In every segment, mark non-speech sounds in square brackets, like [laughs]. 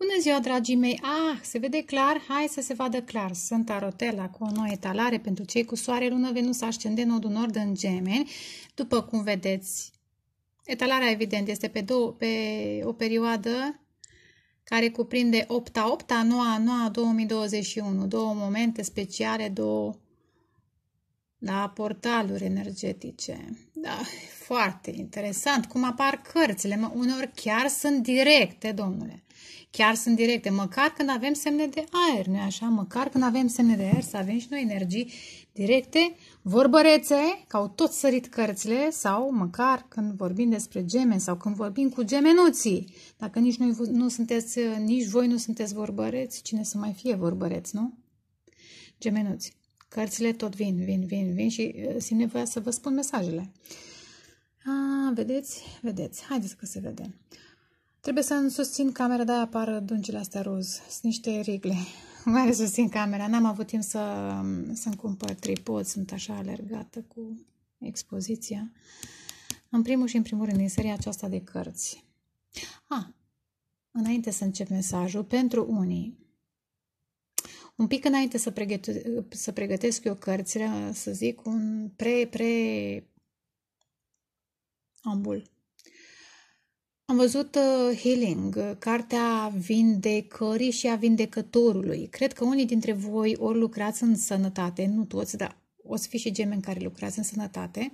Bună ziua, dragii mei! Ah, se vede clar? Hai să se vadă clar. Sunt Arotela cu o nouă etalare pentru cei cu soare, lună, venus, ascendent, nodul nord în gemeni. După cum vedeți, etalarea evident este pe, două, pe o perioadă care cuprinde 8-a, 8-a, 9-a, 9 2021. Două momente speciale, două da, portaluri energetice. Da, [laughs] foarte interesant cum apar cărțile. Mă, uneori chiar sunt directe, domnule chiar sunt directe, măcar când avem semne de aer, nu așa? Măcar când avem semne de aer, să avem și noi energii directe, vorbărețe, că au tot sărit cărțile, sau măcar când vorbim despre gemeni sau când vorbim cu gemenuții. Dacă nici, noi nu sunteți, nici voi nu sunteți vorbăreți, cine să mai fie vorbăreți, nu? Gemenuți. Cărțile tot vin, vin, vin, vin și uh, simt nevoia să vă spun mesajele. A, vedeți? Vedeți. Haideți că se vedem. Trebuie să-mi susțin camera, de apar dungile astea roz. Sunt niște rigle. [laughs] Mai susțin camera. N-am avut timp să, să-mi cumpăr tripod. Sunt așa alergată cu expoziția. În primul și în primul rând, din seria aceasta de cărți. Ah, înainte să încep mesajul, pentru unii, un pic înainte să, pregăte, să pregătesc eu cărțile, să zic, un pre-pre ambul am văzut uh, Healing, uh, cartea vindecării și a vindecătorului. Cred că unii dintre voi ori lucrați în sănătate, nu toți, dar o să fie și gemeni care lucrați în sănătate,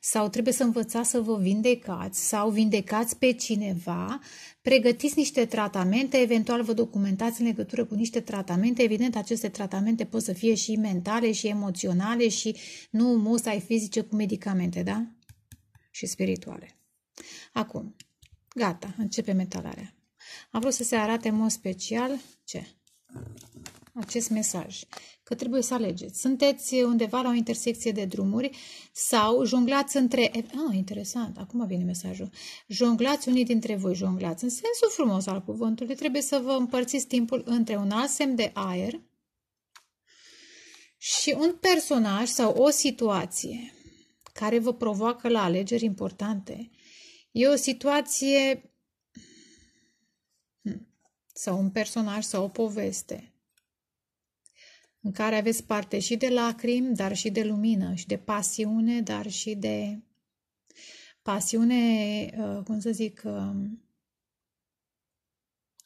sau trebuie să învățați să vă vindecați sau vindecați pe cineva, pregătiți niște tratamente, eventual vă documentați în legătură cu niște tratamente. Evident, aceste tratamente pot să fie și mentale și emoționale și nu ai fizice cu medicamente, da? Și spirituale. Acum, Gata, începe metalarea. Am vrut să se arate în mod special ce? Acest mesaj. Că trebuie să alegeți. Sunteți undeva la o intersecție de drumuri sau jonglați între... Ah, interesant, acum vine mesajul. Jonglați unii dintre voi, jonglați în sensul frumos al cuvântului. Trebuie să vă împărțiți timpul între un alt semn de aer și un personaj sau o situație care vă provoacă la alegeri importante E o situație hmm, sau un personaj sau o poveste în care aveți parte și de lacrimi, dar și de lumină, și de pasiune, dar și de pasiune, uh, cum să zic, um,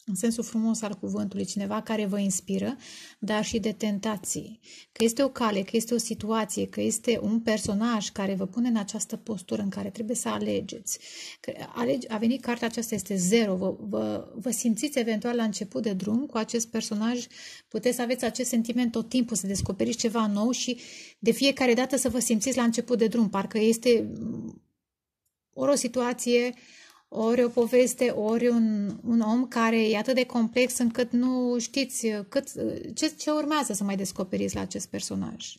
în sensul frumos al cuvântului, cineva care vă inspiră, dar și de tentații. Că este o cale, că este o situație, că este un personaj care vă pune în această postură în care trebuie să alegeți. Că alege, a venit cartea aceasta, este zero, vă, vă, vă simțiți eventual la început de drum cu acest personaj, puteți să aveți acest sentiment tot timpul, să descoperiți ceva nou și de fiecare dată să vă simțiți la început de drum, parcă este ori o situație uh, ori o poveste, ori un, un om care e atât de complex încât nu știți cât, ce, ce urmează să mai descoperiți la acest personaj.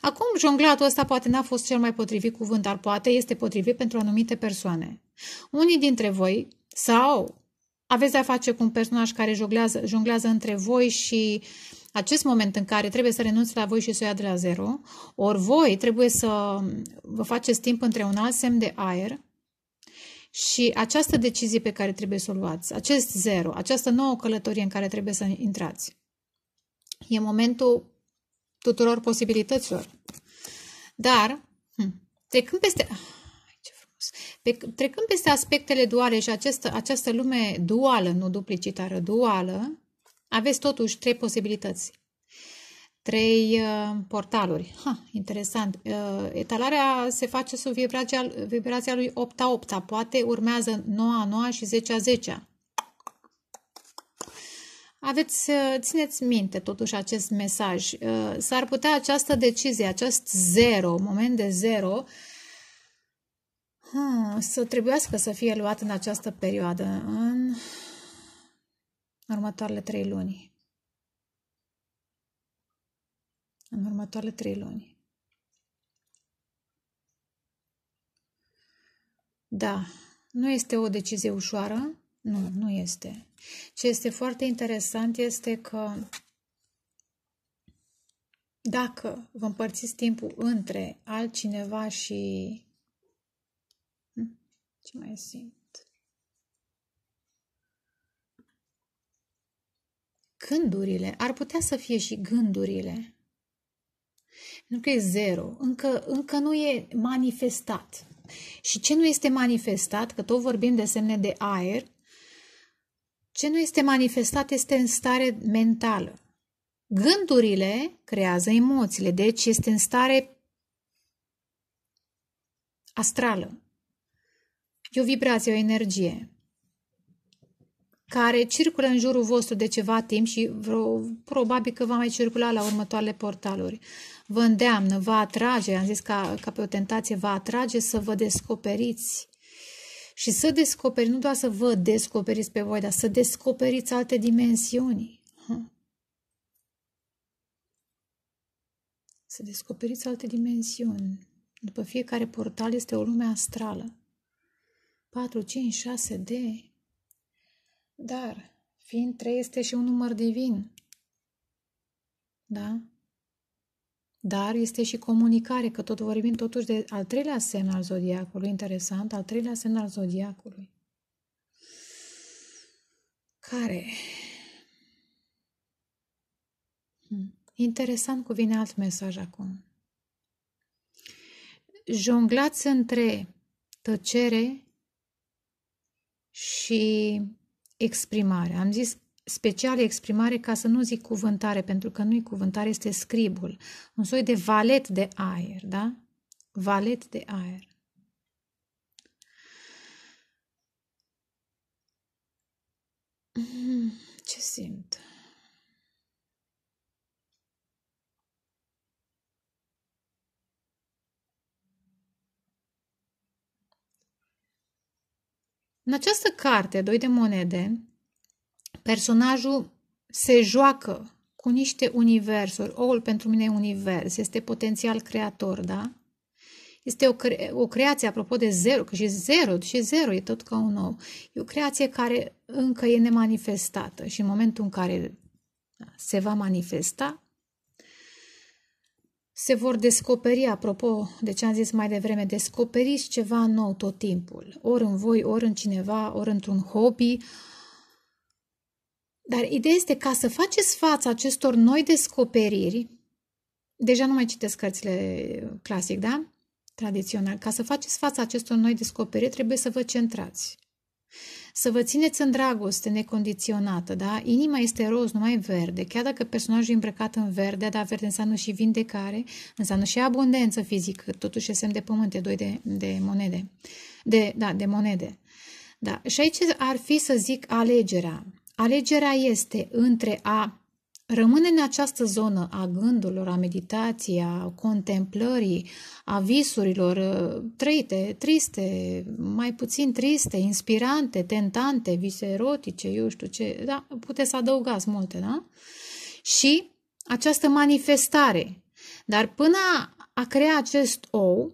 Acum, jonglatul ăsta poate n-a fost cel mai potrivit cuvânt, dar poate este potrivit pentru anumite persoane. Unii dintre voi, sau aveți de-a face cu un personaj care jonglează, jonglează între voi și acest moment în care trebuie să renunți la voi și să o ia de la zero, ori voi trebuie să vă faceți timp între un alt semn de aer și această decizie pe care trebuie să o luați, acest zero, această nouă călătorie în care trebuie să intrați, e momentul tuturor posibilităților. Dar, hm, trecând peste... Ce frumos! Pe, trecând peste aspectele duale și această, această lume duală, nu duplicitară, duală, aveți totuși trei posibilități trei uh, portaluri. Ha, interesant. Uh, etalarea se face sub vibrația, vibrația lui 8 a 8 -a. Poate urmează 9 a 9 și 10 a 10 -a. Aveți, uh, țineți minte totuși acest mesaj. Uh, s-ar putea această decizie, acest zero, moment de zero, hmm, să trebuiască să fie luat în această perioadă, în următoarele trei luni. În următoarele trei luni. Da, nu este o decizie ușoară, nu, nu este. Ce este foarte interesant este că dacă vă împărțiți timpul între altcineva și... Hm, ce mai simt? Gândurile. Ar putea să fie și gândurile. Pentru că e zero. Încă, încă nu e manifestat. Și ce nu este manifestat, că tot vorbim de semne de aer, ce nu este manifestat este în stare mentală. Gândurile creează emoțiile, deci este în stare astrală. E o vibrație, o energie care circulă în jurul vostru de ceva timp și vreo, probabil că va mai circula la următoarele portaluri. Vă îndeamnă, vă atrage, am zis ca, ca pe o tentație, vă atrage să vă descoperiți. Și să descoperi, nu doar să vă descoperiți pe voi, dar să descoperiți alte dimensiuni. Să descoperiți alte dimensiuni. După fiecare portal este o lume astrală. 4, 5, 6 D. Dar, fiind 3 este și un număr divin. Da? Dar este și comunicare, că tot vorbim totuși de al treilea semn al zodiacului, interesant, al treilea semn al zodiacului. Care? Hmm. Interesant, cu vine alt mesaj acum. Jonglați între tăcere și exprimare. Am zis special exprimare ca să nu zic cuvântare, pentru că nu-i cuvântare, este scribul. Un soi de valet de aer, da? Valet de aer. Mm, ce simt? În această carte, Doi de monede, personajul se joacă cu niște universuri. Oul pentru mine e univers, este potențial creator, da? Este o, cre- o creație, apropo de zero, că și zero, și zero e tot ca un nou. E o creație care încă e nemanifestată și în momentul în care se va manifesta, se vor descoperi, apropo de ce am zis mai devreme, descoperiți ceva nou tot timpul, ori în voi, ori în cineva, ori într-un hobby. Dar ideea este ca să faceți față acestor noi descoperiri, deja nu mai citesc cărțile clasic, da? Tradițional. Ca să faceți față acestor noi descoperiri, trebuie să vă centrați. Să vă țineți în dragoste necondiționată, da? Inima este roz, numai verde. Chiar dacă personajul e îmbrăcat în verde, dar verde înseamnă și vindecare, înseamnă și abundență fizică, totuși e semn de pământ, e doi de, de monede. De, da, de monede. Da. Și aici ar fi să zic alegerea. Alegerea este între a Rămâne în această zonă a gândurilor, a meditației, a contemplării, a visurilor uh, trăite, triste, mai puțin triste, inspirante, tentante, vise erotice, eu știu ce, da, puteți să adăugați multe, da? Și această manifestare. Dar până a crea acest ou,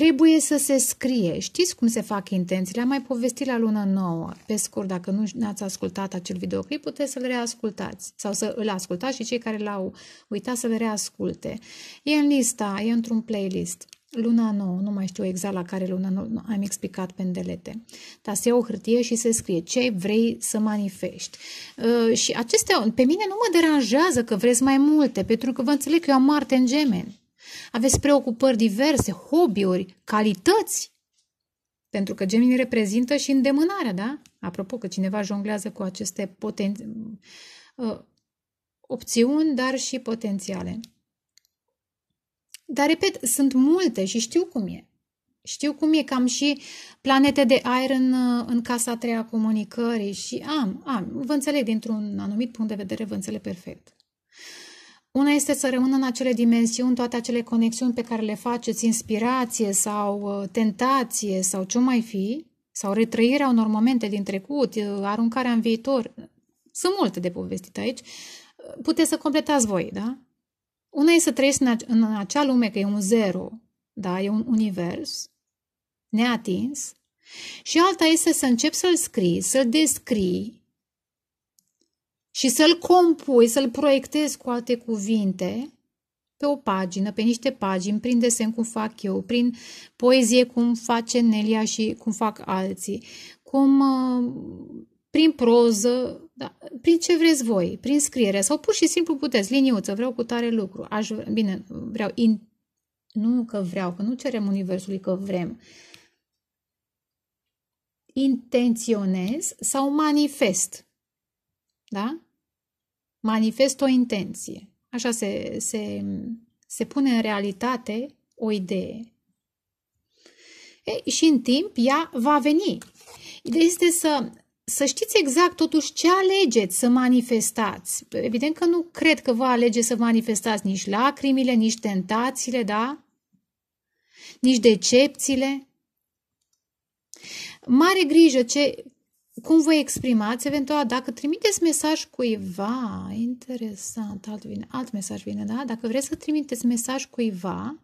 Trebuie să se scrie. Știți cum se fac intențiile? Am mai povestit la lună nouă. Pe scurt, dacă nu ați ascultat acel videoclip, puteți să-l reascultați. Sau să îl ascultați și cei care l-au uitat să-l reasculte. E în lista, e într-un playlist. Luna nouă, nu mai știu exact la care luna nouă, am explicat pendelete. Dar se ia o hârtie și se scrie ce vrei să manifesti. Uh, și acestea, pe mine nu mă deranjează că vreți mai multe, pentru că vă înțeleg că eu am Marte în gemeni. Aveți preocupări diverse, hobby-uri, calități. Pentru că Gemini reprezintă și îndemânarea, da? Apropo că cineva jonglează cu aceste poten... uh, opțiuni, dar și potențiale. Dar, repet, sunt multe și știu cum e. Știu cum e, cam și planete de aer în, în casa a treia comunicării și am, am, vă înțeleg dintr-un anumit punct de vedere, vă înțeleg perfect. Una este să rămână în acele dimensiuni toate acele conexiuni pe care le faceți, inspirație sau uh, tentație sau ce mai fi, sau retrăirea unor momente din trecut, uh, aruncarea în viitor. Sunt multe de povestit aici. Puteți să completați voi, da? Una e să trăiesc în acea lume că e un zero, da? E un univers neatins. Și alta este să începi să-l scrii, să-l descrii, și să-l compui, să-l proiectezi cu alte cuvinte pe o pagină, pe niște pagini, prin desen cum fac eu, prin poezie cum face Nelia și cum fac alții, cum uh, prin proză, da, prin ce vreți voi, prin scriere. Sau pur și simplu puteți, liniuță, vreau cu tare lucru, aș, bine, vreau, in, nu că vreau, că nu cerem Universului că vrem, intenționez sau manifest, da? Manifest o intenție. Așa se, se, se pune în realitate o idee. E, și în timp ea va veni. Ideea este să, să știți exact totuși ce alegeți să manifestați. Evident că nu cred că vă alegeți să manifestați nici lacrimile, nici tentațiile, da? Nici decepțiile. Mare grijă ce, cum vă exprimați, eventual dacă trimiteți mesaj cuiva, interesant, alt, vine, alt mesaj vine, da? Dacă vreți să trimiteți mesaj cuiva,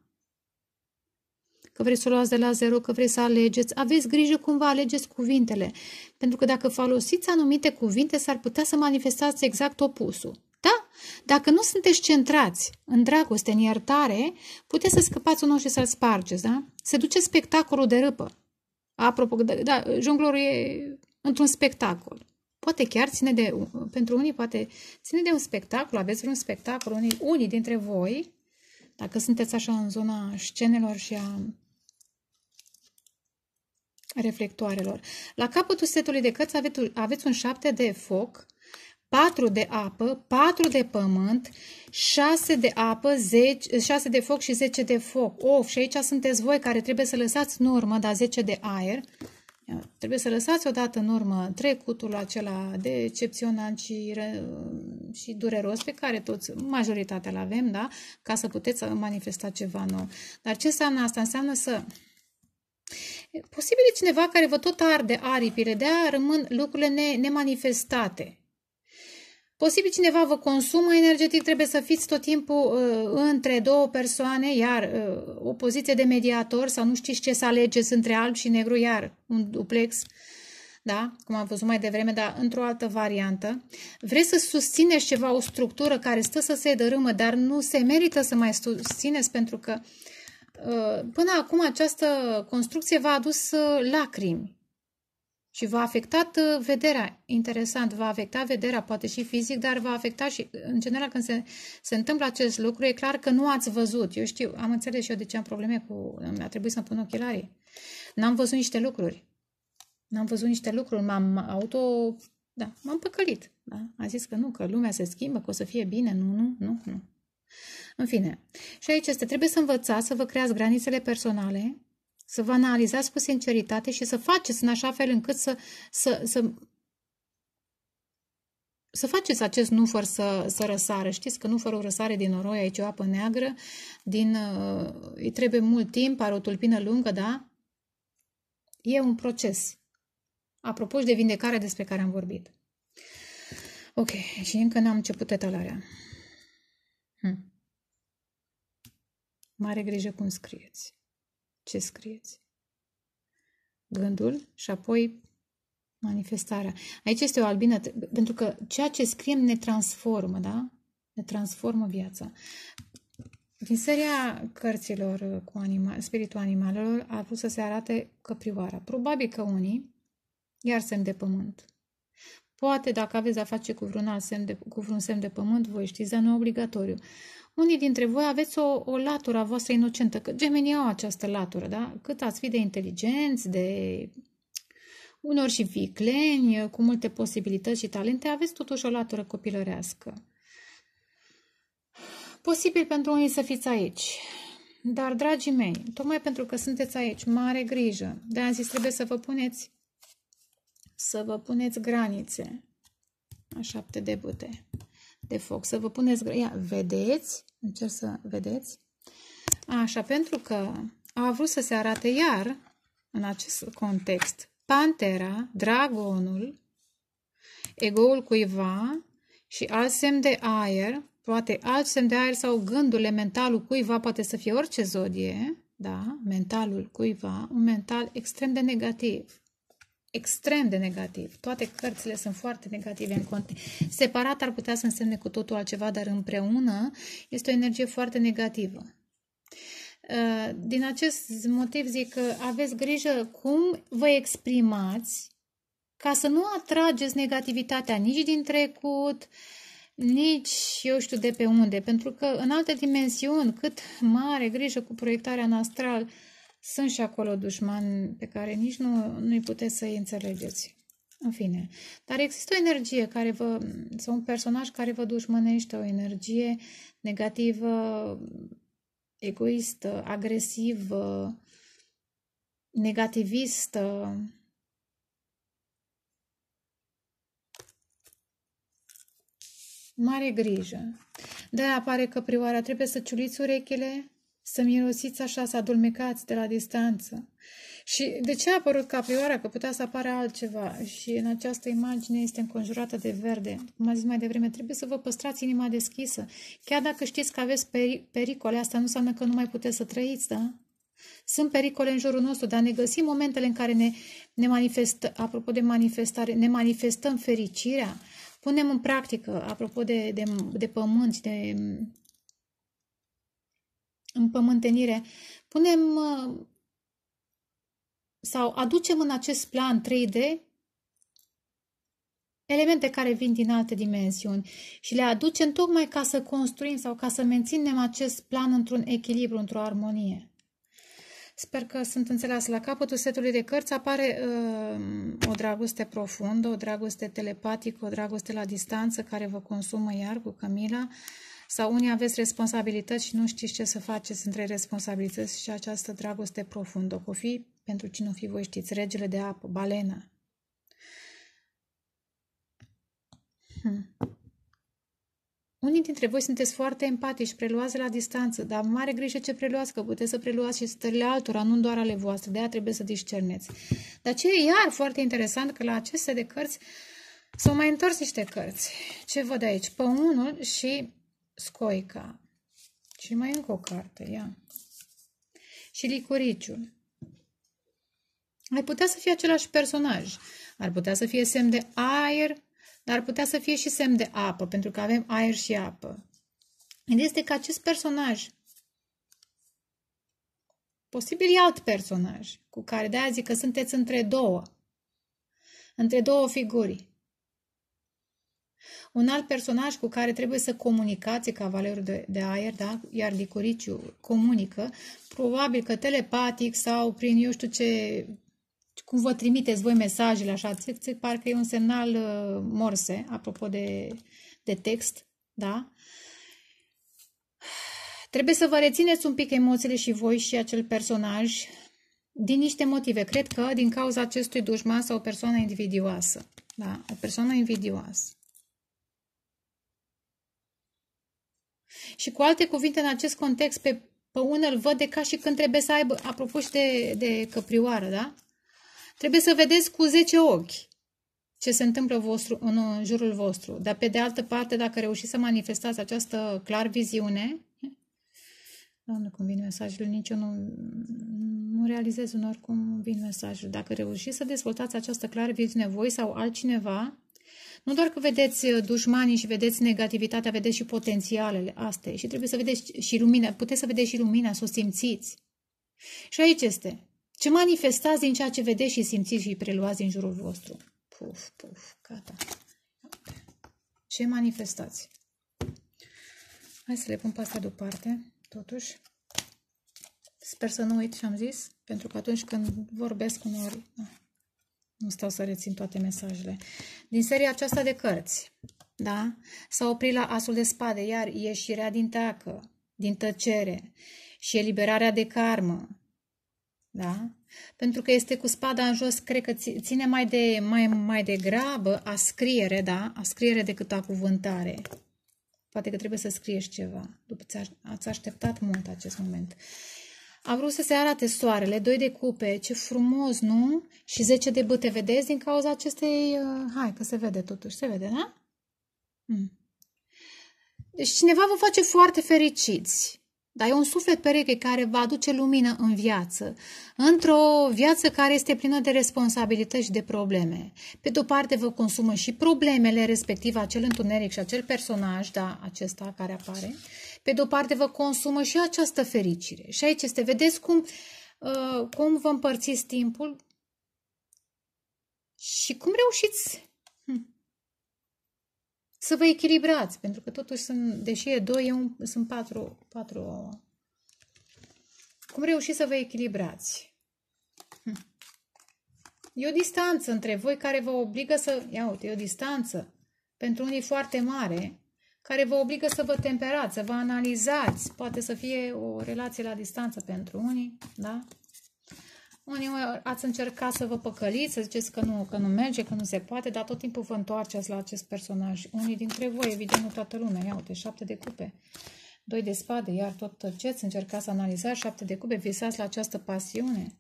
că vreți să o luați de la zero, că vreți să alegeți, aveți grijă cum vă alegeți cuvintele. Pentru că dacă folosiți anumite cuvinte, s-ar putea să manifestați exact opusul. Da? Dacă nu sunteți centrați în dragoste, în iertare, puteți să scăpați unul și să-l spargeți, da? Se duce spectacolul de râpă. Apropo, da, da jonglorul e într-un spectacol. Poate chiar ține de, pentru unii poate ține de un spectacol, aveți vreun spectacol, unii, unii dintre voi, dacă sunteți așa în zona scenelor și a reflectoarelor. La capătul setului de cărți aveți, aveți un șapte de foc, 4 de apă, 4 de pământ, 6 de apă, 10, 6 de foc și 10 de foc. Of, și aici sunteți voi care trebuie să lăsați în urmă, da, 10 de aer. Trebuie să lăsați odată în urmă trecutul acela decepționant și, și dureros pe care toți, majoritatea îl avem, da? Ca să puteți manifesta ceva nou. Dar ce înseamnă asta? Înseamnă să Posibil e cineva care vă tot arde aripile, de-aia rămân lucrurile ne, nemanifestate. Posibil cineva vă consumă energetic, trebuie să fiți tot timpul uh, între două persoane, iar uh, o poziție de mediator sau nu știți ce să alegeți între alb și negru, iar un duplex, da, cum am văzut mai devreme, dar într-o altă variantă. Vreți să susțineți ceva, o structură care stă să se dărâmă, dar nu se merită să mai susțineți pentru că uh, Uh, până acum această construcție v-a adus uh, lacrimi și v-a afectat uh, vederea. Interesant, va afecta vederea, poate și fizic, dar va afecta și, în general, când se, se întâmplă acest lucru, e clar că nu ați văzut. Eu știu, am înțeles și eu de ce am probleme cu... A trebuit să-mi pun ochelarii. N-am văzut niște lucruri. N-am văzut niște lucruri, m-am auto... Da, m-am păcălit. Da? A zis că nu, că lumea se schimbă, că o să fie bine. Nu, nu, nu, nu. În fine, și aici este, trebuie să învățați să vă creați granițele personale, să vă analizați cu sinceritate și să faceți în așa fel încât să, să, să, să faceți acest nu fără să, să răsară. Știți că nu fără o răsare din noroi, aici o apă neagră, din, uh, îi trebuie mult timp, are o tulpină lungă, da? E un proces. Apropo și de vindecare despre care am vorbit. Ok, și încă n-am început etalarea. Hmm. Mare grijă cum scrieți. Ce scrieți? Gândul și apoi manifestarea. Aici este o albină, pentru că ceea ce scriem ne transformă, da? Ne transformă viața. Din seria cărților cu anima, spiritul animalelor a vrut să se arate căprioara. Probabil că unii, iar semn de pământ. Poate dacă aveți a face cu vreun, alt semn de, cu vreun semn de pământ, voi știți, dar nu obligatoriu. Unii dintre voi aveți o, o latură a voastră inocentă, că gemenii au această latură, da? Cât ați fi de inteligenți, de unor și vicleni, cu multe posibilități și talente, aveți totuși o latură copilărească. Posibil pentru unii să fiți aici, dar, dragii mei, tocmai pentru că sunteți aici, mare grijă. De am zis, trebuie să vă puneți să vă puneți granițe. A șapte de bute de foc. Să vă puneți... Ia, vedeți? Încerc să vedeți? Așa, pentru că a vrut să se arate iar, în acest context, pantera, dragonul, egoul cuiva și alt semn de aer, poate alt semn de aer sau gândurile, mentalul cuiva, poate să fie orice zodie, da, mentalul cuiva, un mental extrem de negativ extrem de negativ. Toate cărțile sunt foarte negative în cont. Separat ar putea să însemne cu totul altceva, dar împreună este o energie foarte negativă. Uh, din acest motiv zic că aveți grijă cum vă exprimați ca să nu atrageți negativitatea nici din trecut, nici eu știu de pe unde, pentru că în alte dimensiuni, cât mare grijă cu proiectarea în astral, sunt și acolo dușmani pe care nici nu, nu-i puteți să-i înțelegeți. În fine. Dar există o energie care vă, sau un personaj care vă dușmănește, o energie negativă, egoistă, agresivă, negativistă. Mare grijă. de apare că prioara trebuie să ciuliți urechile, să mirosiți așa, să adulmecați de la distanță. Și de ce a apărut caprioara? Că putea să apară altceva. Și în această imagine este înconjurată de verde. Cum am zis mai devreme, trebuie să vă păstrați inima deschisă. Chiar dacă știți că aveți peri- pericole, asta nu înseamnă că nu mai puteți să trăiți, da? Sunt pericole în jurul nostru, dar ne găsim momentele în care ne, ne manifestă, apropo de manifestare, ne manifestăm fericirea, punem în practică, apropo de, de, de pământ, de împământenire, punem sau aducem în acest plan 3D elemente care vin din alte dimensiuni și le aducem tocmai ca să construim sau ca să menținem acest plan într-un echilibru, într-o armonie. Sper că sunt înțeles. La capătul setului de cărți apare uh, o dragoste profundă, o dragoste telepatică, o dragoste la distanță care vă consumă iar cu Camila. Sau unii aveți responsabilități și nu știți ce să faceți între responsabilități și această dragoste profundă. O fi, pentru cine o fi voi știți, regele de apă, balena. Hmm. Unii dintre voi sunteți foarte empatici, preluați la distanță, dar mare grijă ce preluați, că puteți să preluați și stările altora, nu doar ale voastre, de aia trebuie să discerneți. Dar ce e iar foarte interesant, că la aceste de cărți s-au mai întors niște cărți. Ce văd aici? Păunul și Scoica. Și mai încă o carte, ia. Și Licuriciul. Ar putea să fie același personaj. Ar putea să fie semn de aer, dar ar putea să fie și semn de apă, pentru că avem aer și apă. Este că acest personaj, posibil e alt personaj, cu care de-aia zic că sunteți între două, între două figuri. Un alt personaj cu care trebuie să comunicați, cavalerul de, de aer, da? iar Licuriciu comunică, probabil că telepatic sau prin eu știu ce cum vă trimiteți voi mesajele așa, țic, țic, parcă e un semnal uh, morse, apropo de, de text, da? Trebuie să vă rețineți un pic emoțiile și voi și acel personaj din niște motive. Cred că din cauza acestui dușman sau o persoană invidioasă. Da? O persoană invidioasă. Și cu alte cuvinte, în acest context, pe, pe unul îl văd de ca și când trebuie să aibă, apropo și de, de căprioară, da? Trebuie să vedeți cu 10 ochi ce se întâmplă vostru, în jurul vostru. Dar pe de altă parte, dacă reușiți să manifestați această clar viziune, nu cum vin mesajul, nici eu nu, nu realizez unor cum vin mesajul. Dacă reușiți să dezvoltați această clar viziune voi sau altcineva, nu doar că vedeți dușmanii și vedeți negativitatea, vedeți și potențialele astea și trebuie să vedeți și lumina, puteți să vedeți și lumina, să o simțiți. Și aici este. Ce manifestați din ceea ce vedeți și simțiți și preluați din jurul vostru? Puf, puf, gata. Ce manifestați? Hai să le pun pe astea deoparte, totuși. Sper să nu uit ce am zis, pentru că atunci când vorbesc uneori, nu stau să rețin toate mesajele. Din seria aceasta de cărți, da? S-a oprit la asul de spade, iar ieșirea din teacă, din tăcere și eliberarea de karmă, da? Pentru că este cu spada în jos, cred că ține mai, de, mai, mai degrabă a scriere, da? A scriere decât a cuvântare. Poate că trebuie să scriești ceva. După ce ați așteptat mult acest moment. A vrut să se arate soarele, doi de cupe, ce frumos, nu? Și 10 de bâte, vedeți, din cauza acestei... Uh, hai, că se vede totuși, se vede, da? Hmm. Deci cineva vă face foarte fericiți. Dar e un suflet pereche care va aduce lumină în viață, într-o viață care este plină de responsabilități și de probleme. Pe de-o parte vă consumă și problemele, respectiv acel întuneric și acel personaj, da, acesta care apare. Pe de-o parte vă consumă și această fericire. Și aici este, vedeți cum, uh, cum vă împărțiți timpul? Și cum reușiți hm, să vă echilibrați? Pentru că totuși sunt, deși e doi, e un, sunt patru, patru ouă. Cum reușiți să vă echilibrați? Hm. E o distanță între voi care vă obligă să... Ia uite, e o distanță pentru unii foarte mare care vă obligă să vă temperați, să vă analizați. Poate să fie o relație la distanță pentru unii, da? Unii ați încercat să vă păcăliți, să ziceți că nu, că nu merge, că nu se poate, dar tot timpul vă întoarceți la acest personaj. Unii dintre voi, evident, nu toată lumea. Ia uite, șapte de cupe, doi de spade, iar tot tăceți, încercați să analizați șapte de cupe, visați la această pasiune.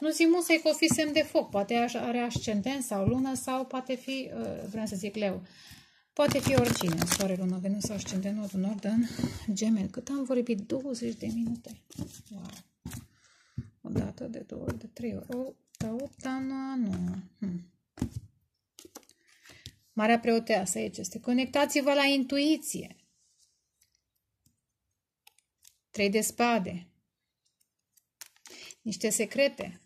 Nu zic musai că o fi semn de foc, poate are ascendent sau lună sau poate fi, uh, vreau să zic leu, poate fi oricine, soare, lună, venus sau ascendent, nord, nord, în gemeni. Cât am vorbit? 20 de minute. Wow. O dată, de două ori, de trei ori. O, da, o, da, nu, nu. Hm. Marea preoteasă aici este. Conectați-vă la intuiție. Trei de spade. Niște secrete.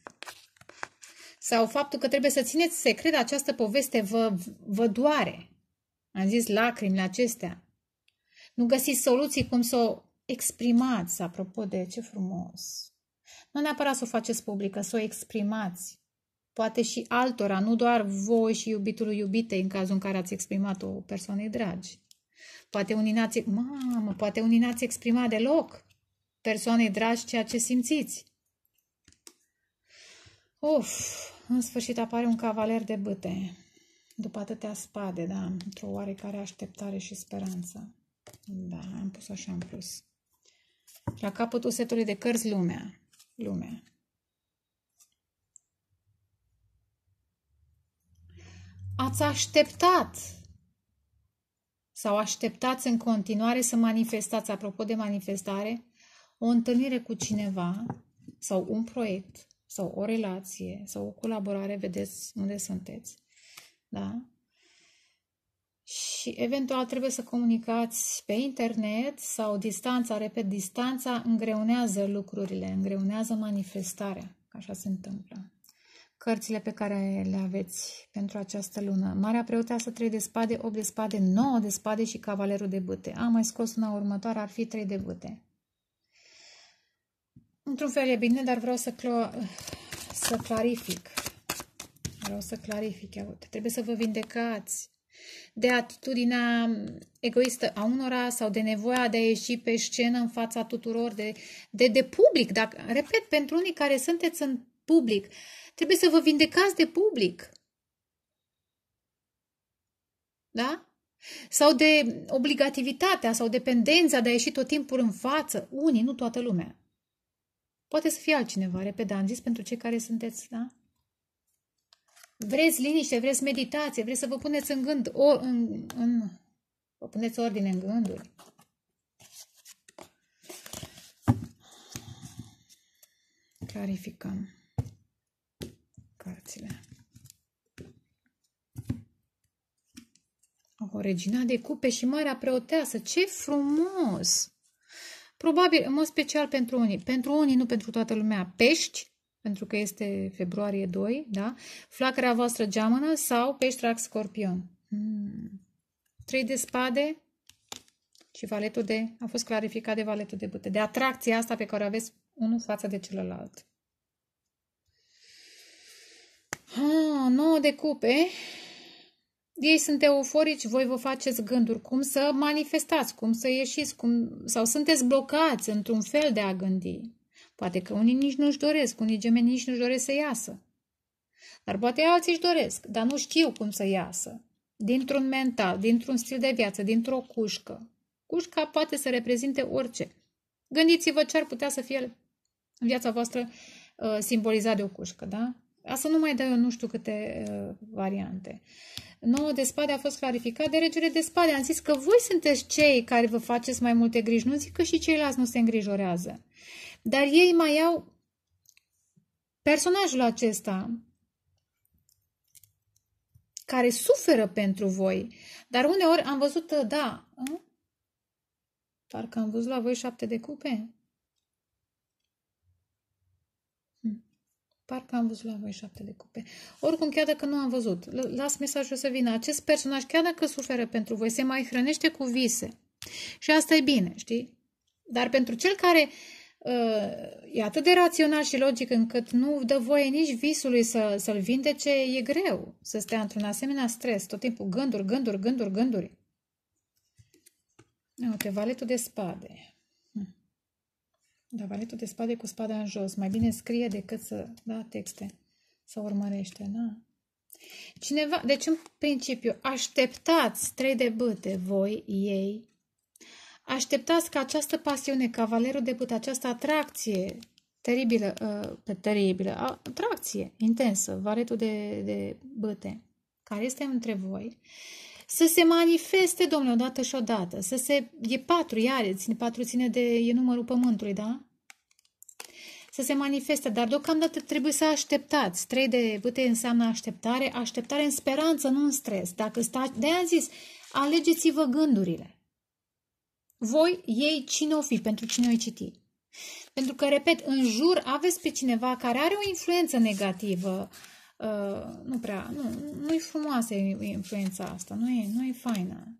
Sau faptul că trebuie să țineți secret această poveste vă, vă doare. Am zis lacrimile acestea. Nu găsiți soluții cum să o exprimați, apropo de ce frumos. Nu neapărat să o faceți publică, să o exprimați. Poate și altora, nu doar voi și iubitul iubitei în cazul în care ați exprimat-o persoanei dragi. Poate unii n-ați, mamă, poate unii n-ați exprimat deloc persoanei dragi ceea ce simțiți. Uf, în sfârșit apare un cavaler de bâte. După atâtea spade, da, într-o oarecare așteptare și speranță. Da, am pus așa în plus. La capătul setului de cărți, lumea. Lumea. Ați așteptat sau așteptați în continuare să manifestați, apropo de manifestare, o întâlnire cu cineva sau un proiect sau o relație sau o colaborare, vedeți unde sunteți. Da? Și eventual trebuie să comunicați pe internet sau distanța, repet, distanța îngreunează lucrurile, îngreunează manifestarea. Așa se întâmplă. Cărțile pe care le aveți pentru această lună. Marea preoteasă 3 de spade, 8 de spade, 9 de spade și cavalerul de bâte. Am mai scos una următoare, ar fi 3 de bâte. Într-un fel e bine, dar vreau să, clo- să clarific. Vreau să clarific. Uite, trebuie să vă vindecați de atitudinea egoistă a unora sau de nevoia de a ieși pe scenă în fața tuturor, de, de, de public. Dacă, repet, pentru unii care sunteți în public, trebuie să vă vindecați de public. Da? Sau de obligativitatea sau dependența de a ieși tot timpul în față. Unii, nu toată lumea. Poate să fie altcineva, repede am zis, pentru cei care sunteți, da? Vreți liniște, vreți meditație, vreți să vă puneți în gând, o, în, în, vă puneți ordine în gânduri. Clarificăm cărțile. O regina de cupe și marea preoteasă. Ce frumos! Probabil, în mod special pentru unii. Pentru unii, nu pentru toată lumea. Pești, pentru că este februarie 2, da? Flacăra voastră geamănă sau peștrac scorpion. Hmm. Trei de spade și valetul de, a fost clarificat de valetul de bute. De atracția asta pe care o aveți unul față de celălalt. Ah, nouă de cupe. Ei sunt euforici, voi vă faceți gânduri cum să manifestați, cum să ieșiți, cum... sau sunteți blocați într-un fel de a gândi. Poate că unii nici nu-și doresc, unii gemeni nici nu-și doresc să iasă. Dar poate alții își doresc, dar nu știu cum să iasă. Dintr-un mental, dintr-un stil de viață, dintr-o cușcă. Cușca poate să reprezinte orice. Gândiți-vă ce ar putea să fie în viața voastră uh, simbolizat de o cușcă, da? Asta nu mai dă eu nu știu câte uh, variante. Nouă de spade a fost clarificat de regele de spade. Am zis că voi sunteți cei care vă faceți mai multe griji. Nu zic că și ceilalți nu se îngrijorează. Dar ei mai au personajul acesta care suferă pentru voi. Dar uneori am văzut, da, a? parcă am văzut la voi șapte de cupe. Hm. Parcă am văzut la voi șapte de cupe. Oricum, chiar dacă nu am văzut, las mesajul să vină. Acest personaj, chiar dacă suferă pentru voi, se mai hrănește cu vise. Și asta e bine, știi? Dar pentru cel care uh, e atât de rațional și logic încât nu dă voie nici visului să, să-l vindece, e greu să stea într-un asemenea stres, tot timpul gânduri, gânduri, gânduri, gânduri. Uite, valetul de spade. Hm. Da, valetul de spade cu spada în jos. Mai bine scrie decât să da texte, să urmărește, da? Cineva, deci în principiu, așteptați trei de bâte, voi, ei, așteptați ca această pasiune, cavalerul de bâte, această atracție teribilă, uh, teribilă, atracție intensă, valetul de, de bâte, care este între voi, să se manifeste, domnule, odată și odată, să se, e patru, iar ține, patru ține de, e numărul pământului, da? Să se manifeste, dar deocamdată trebuie să așteptați. Trei de bâte înseamnă așteptare, așteptare în speranță, nu în stres. Dacă stați, de-aia am zis, alegeți-vă gândurile. Voi, ei, cine o fi, pentru cine o citi. Pentru că, repet, în jur aveți pe cineva care are o influență negativă, uh, Uh, nu prea, nu, nu e frumoasă influența asta, nu e, nu e faină.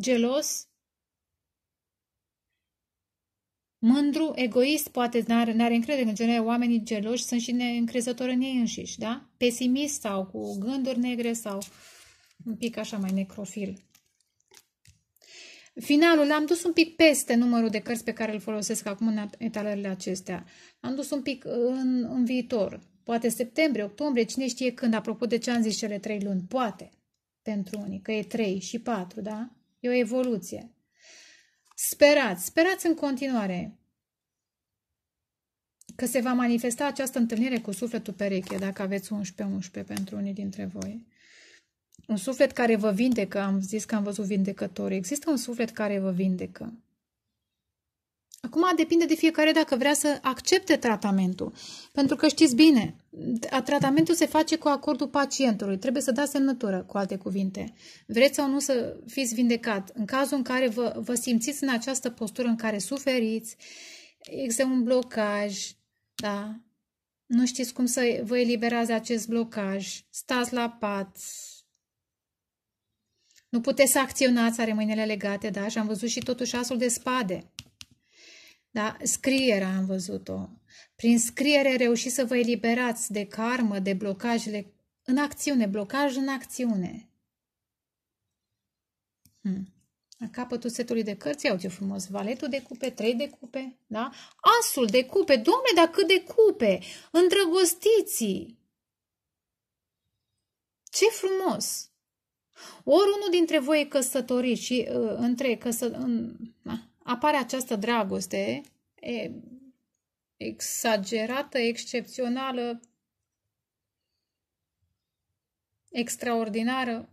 Gelos, mândru, egoist, poate n-are, n-are încredere. În general, oamenii geloși sunt și neîncrezători în ei înșiși, da? Pesimist sau cu gânduri negre sau un pic așa mai necrofil. Finalul l-am dus un pic peste numărul de cărți pe care îl folosesc acum în etalările acestea. Am dus un pic în, în viitor. Poate septembrie, octombrie, cine știe când, apropo de ce am zis cele trei luni. Poate pentru unii, că e trei și patru, da? E o evoluție. Sperați, sperați în continuare că se va manifesta această întâlnire cu sufletul pereche, dacă aveți 11-11 pentru unii dintre voi. Un suflet care vă vindecă, am zis că am văzut vindecători. Există un suflet care vă vindecă. Acum depinde de fiecare dacă vrea să accepte tratamentul. Pentru că știți bine, tratamentul se face cu acordul pacientului. Trebuie să dați semnătură, cu alte cuvinte. Vreți sau nu să fiți vindecat. În cazul în care vă, vă simțiți în această postură în care suferiți, există un blocaj, da? Nu știți cum să vă eliberați acest blocaj, stați la pat, nu puteți să acționați, are mâinile legate, da? Și am văzut și totuși asul de spade. Da? Scrierea am văzut-o. Prin scriere reușiți să vă eliberați de karmă, de blocajele în acțiune, blocaj în acțiune. Hmm. La capătul setului de cărți, iau ce frumos, valetul de cupe, trei de cupe, da? Asul de cupe, domne, dar cât de cupe, îndrăgostiții. Ce frumos! Ori unul dintre voi e căsătorit și uh, între căsă, în, na, apare această dragoste e, exagerată, excepțională, extraordinară,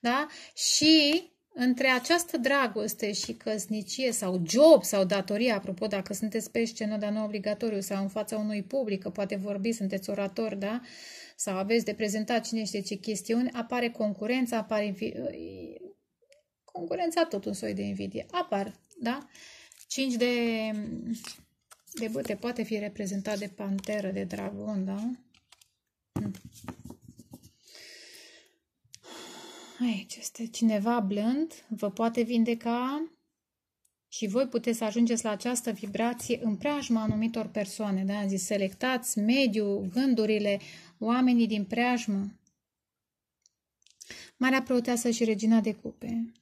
da? Și între această dragoste și căsnicie sau job sau datorie, apropo, dacă sunteți pe scenă, dar nu obligatoriu, sau în fața unui public, că poate vorbi, sunteți orator, da? Sau aveți de prezentat cine știe ce chestiuni, apare concurența, apare concurența tot un soi de invidie. Apar, da? 5 de, de băte poate fi reprezentat de panteră, de dragon, da? Aici este cineva blând, vă poate vindeca și voi puteți să ajungeți la această vibrație în preajma anumitor persoane. Da? Am zis, selectați mediul, gândurile, oamenii din preajmă. Marea preoteasă și regina de cupe.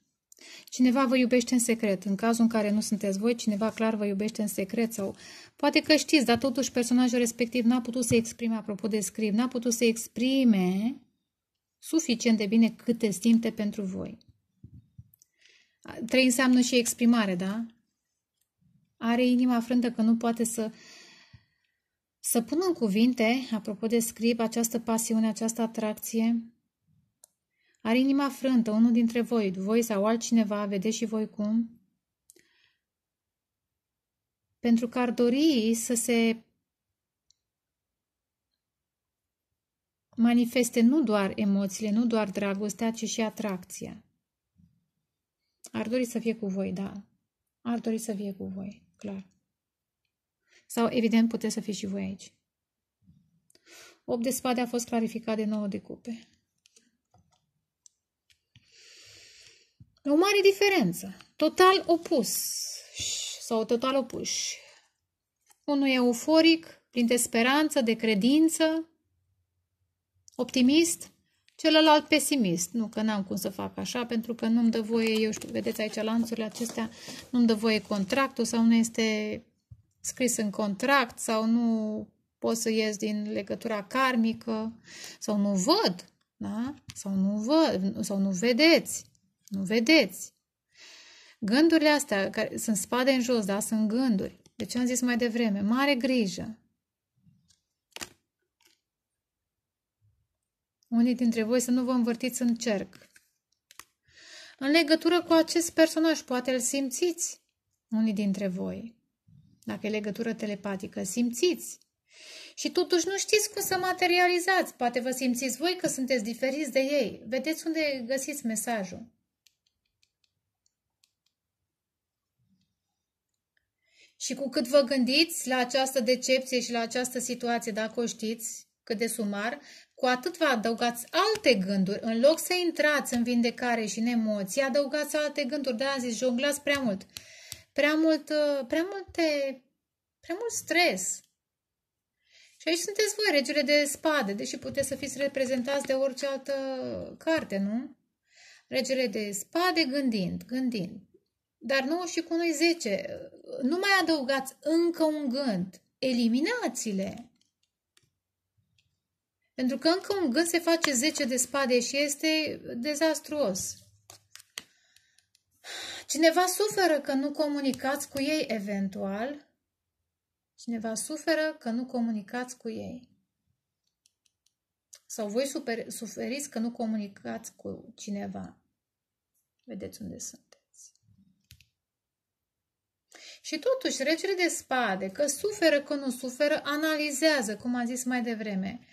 Cineva vă iubește în secret. În cazul în care nu sunteți voi, cineva clar vă iubește în secret sau poate că știți, dar totuși personajul respectiv n-a putut să exprime, apropo de scriv, n-a putut să exprime suficient de bine câte simte pentru voi. Trei înseamnă și exprimare, da? Are inima frântă că nu poate să să pună în cuvinte, apropo de scrib, această pasiune, această atracție, are inima frântă, unul dintre voi, voi sau altcineva, vedeți și voi cum? Pentru că ar dori să se manifeste nu doar emoțiile, nu doar dragostea, ci și atracția. Ar dori să fie cu voi, da. Ar dori să fie cu voi, clar. Sau, evident, puteți să fiți și voi aici. 8 de spade a fost clarificat de 9 de cupe. O mare diferență. Total opus. Sau total opuși. Unul e euforic, plin de speranță, de credință, optimist, celălalt pesimist. Nu că n-am cum să fac așa, pentru că nu-mi dă voie, eu știu, vedeți aici lanțurile acestea, nu-mi dă voie contractul sau nu este scris în contract sau nu pot să ies din legătura karmică sau nu văd, da? Sau nu văd, sau nu vedeți, nu vedeți. Gândurile astea, care sunt spade în jos, da? Sunt gânduri. De ce am zis mai devreme? Mare grijă. Unii dintre voi să nu vă învârtiți în cerc. În legătură cu acest personaj, poate îl simțiți unii dintre voi. Dacă e legătură telepatică, simțiți. Și totuși nu știți cum să materializați. Poate vă simțiți voi că sunteți diferiți de ei. Vedeți unde găsiți mesajul. Și cu cât vă gândiți la această decepție și la această situație, dacă o știți, cât de sumar, cu atât vă adăugați alte gânduri. În loc să intrați în vindecare și în emoții, adăugați alte gânduri. De-aia zis, jonglați prea mult. Prea mult, uh, prea multe, prea mult stres. Și aici sunteți voi, regele de spade, deși puteți să fiți reprezentați de orice altă carte, nu? Regele de spade gândind, gândind. Dar nu și cu noi 10. Nu mai adăugați încă un gând. Eliminați-le. Pentru că încă un gând se face 10 de spade și este dezastruos. Cineva suferă că nu comunicați cu ei eventual. Cineva suferă că nu comunicați cu ei. Sau voi super, suferiți că nu comunicați cu cineva. Vedeți unde sunteți. Și totuși, regele de spade, că suferă, că nu suferă, analizează, cum am zis mai devreme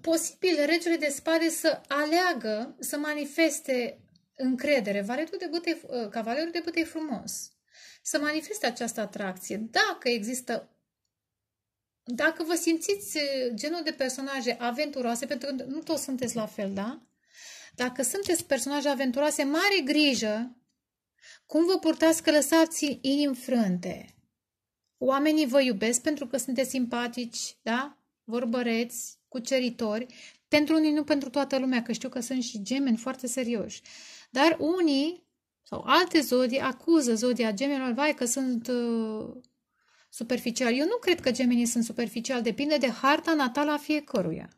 posibil regele de spade să aleagă, să manifeste încredere. Valetul de băte, uh, cavalerul de băte e frumos. Să manifeste această atracție. Dacă există dacă vă simțiți uh, genul de personaje aventuroase, pentru că nu toți sunteți la fel, da? Dacă sunteți personaje aventuroase, mare grijă cum vă purtați că lăsați inimi frânte. Oamenii vă iubesc pentru că sunteți simpatici, da? Vorbăreți, cuceritori, pentru unii, nu pentru toată lumea, că știu că sunt și gemeni foarte serioși. Dar unii sau alte zodii acuză zodia gemenilor, vai că sunt uh, superficiali. Eu nu cred că gemenii sunt superficiali, depinde de harta natală a fiecăruia.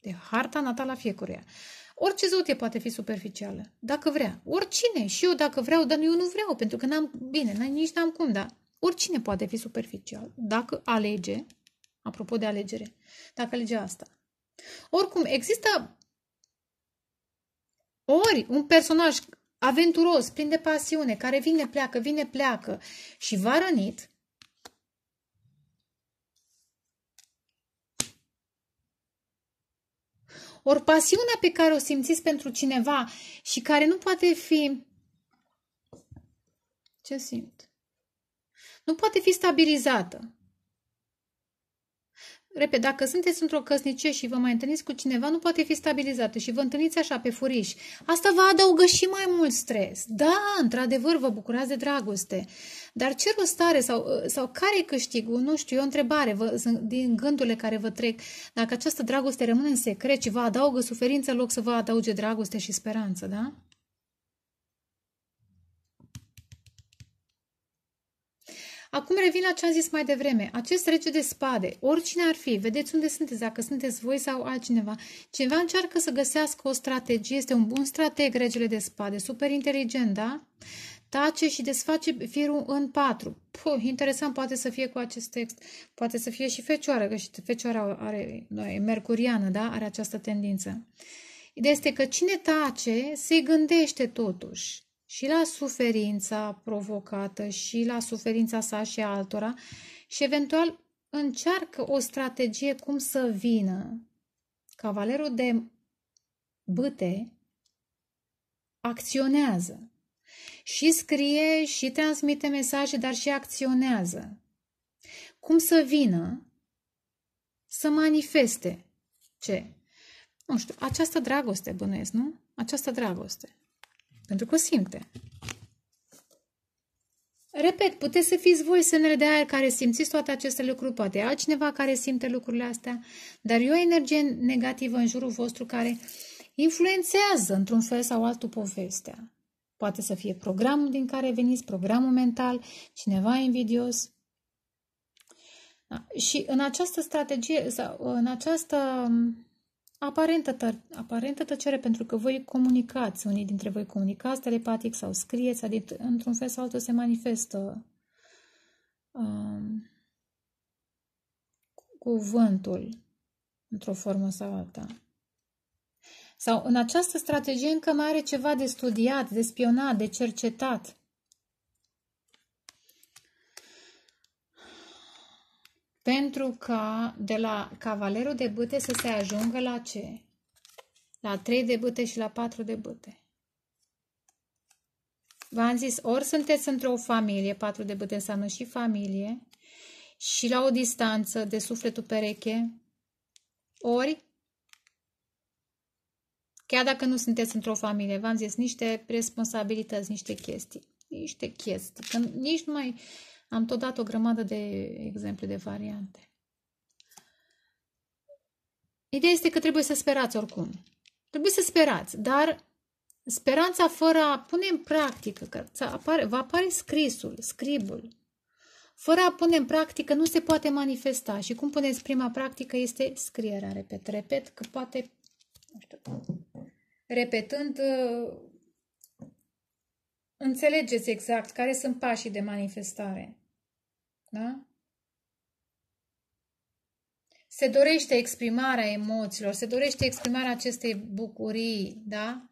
De harta natală a fiecăruia. Orice zodie poate fi superficială, dacă vrea. Oricine. Și eu dacă vreau, dar eu nu vreau, pentru că n-am, bine, nici n-am cum, dar oricine poate fi superficial, dacă alege, apropo de alegere, dacă alege asta. Oricum, există ori un personaj aventuros, plin de pasiune, care vine, pleacă, vine, pleacă și va rănit, ori pasiunea pe care o simțiți pentru cineva și care nu poate fi... Ce simt? Nu poate fi stabilizată. Repede, dacă sunteți într-o căsnicie și vă mai întâlniți cu cineva, nu poate fi stabilizată și vă întâlniți așa pe furiș. Asta vă adaugă și mai mult stres. Da, într-adevăr, vă bucurați de dragoste. Dar ce rost are sau, sau care e câștigul? Nu știu, e o întrebare vă, din gândurile care vă trec. Dacă această dragoste rămâne în secret și vă adaugă suferință în loc să vă adauge dragoste și speranță, da? Acum revin la ce am zis mai devreme. Acest rege de spade, oricine ar fi, vedeți unde sunteți, dacă sunteți voi sau altcineva, cineva încearcă să găsească o strategie, este un bun strateg regele de spade, super inteligent, da? Tace și desface firul în patru. Puh, interesant poate să fie cu acest text. Poate să fie și fecioară, că și fecioara are, e mercuriană, da? Are această tendință. Ideea este că cine tace se gândește totuși și la suferința provocată și la suferința sa și a altora și eventual încearcă o strategie cum să vină. Cavalerul de bâte acționează și scrie și transmite mesaje, dar și acționează. cum să vină să manifeste ce? Nu știu, această dragoste bănuiesc, nu? Această dragoste. Pentru că o simte. Repet, puteți să fiți voi semnele de aer care simțiți toate aceste lucruri, poate altcineva care simte lucrurile astea, dar e o energie negativă în jurul vostru care influențează într-un fel sau altul povestea. Poate să fie programul din care veniți, programul mental, cineva invidios. Da. Și în această strategie, sau în această aparentă, tă- aparentă tăcere, pentru că voi comunicați, unii dintre voi comunicați telepatic sau scrieți, adică într-un fel sau altul se manifestă um, cuvântul într-o formă sau alta. Sau în această strategie încă mai are ceva de studiat, de spionat, de cercetat. Pentru ca de la cavalerul de bâte să se ajungă la ce? La 3 de bâte și la 4 de bâte. V-am zis, ori sunteți într-o familie, 4 de bâte înseamnă și familie, și la o distanță de sufletul pereche, ori, chiar dacă nu sunteți într-o familie, v-am zis, niște responsabilități, niște chestii, niște chestii, că nici nu mai am tot dat o grămadă de exemple, de variante. Ideea este că trebuie să sperați oricum. Trebuie să sperați, dar speranța fără a pune în practică, că apare, va apare scrisul, scribul, fără a pune în practică nu se poate manifesta. Și cum puneți prima practică este scrierea, repet, repet, că poate, nu știu, repetând, înțelegeți exact care sunt pașii de manifestare. Da? Se dorește exprimarea emoțiilor, se dorește exprimarea acestei bucurii, da?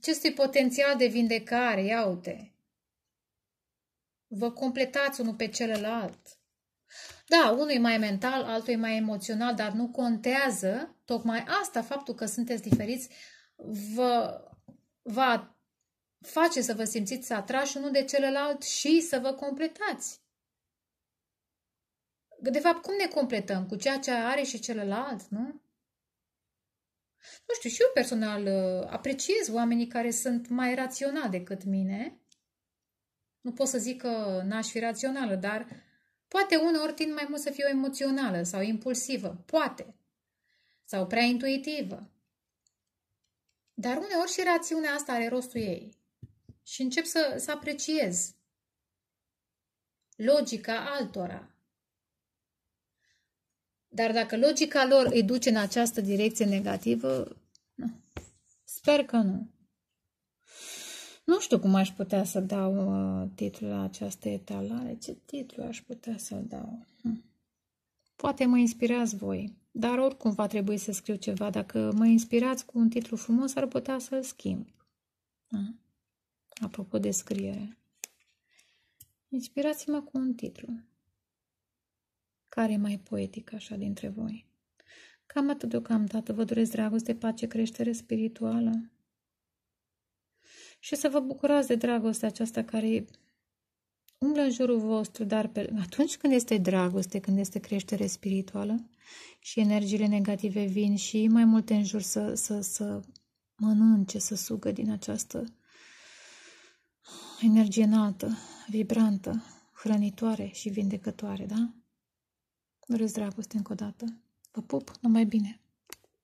Acestui potențial de vindecare, ia uite. Vă completați unul pe celălalt. Da, unul e mai mental, altul e mai emoțional, dar nu contează. Tocmai asta, faptul că sunteți diferiți, vă va face să vă simțiți atrași unul de celălalt și să vă completați. De fapt, cum ne completăm? Cu ceea ce are și celălalt, nu? Nu știu, și eu personal uh, apreciez oamenii care sunt mai raționali decât mine. Nu pot să zic că n-aș fi rațională, dar poate uneori tind mai mult să fiu emoțională sau impulsivă. Poate. Sau prea intuitivă. Dar uneori și rațiunea asta are rostul ei. Și încep să, să apreciez logica altora, dar dacă logica lor îi duce în această direcție negativă, nu. sper că nu. Nu știu cum aș putea să dau uh, titlul la această etalare. Ce titlu aș putea să dau? Hm. Poate mă inspirați voi, dar oricum va trebui să scriu ceva. Dacă mă inspirați cu un titlu frumos, ar putea să-l schimb. Hm. Apropo de scriere. Inspirați-mă cu un titlu. Care e mai poetic așa dintre voi? Cam atât deocamdată vă doresc dragoste, pace, creștere spirituală. Și să vă bucurați de dragostea aceasta care umblă în jurul vostru, dar pe, atunci când este dragoste, când este creștere spirituală și energiile negative vin și mai multe în jur să, să, să mănânce, să sugă din această energie înaltă, vibrantă, hrănitoare și vindecătoare, da? Doresc dragoste încă o dată. Vă pup, numai bine!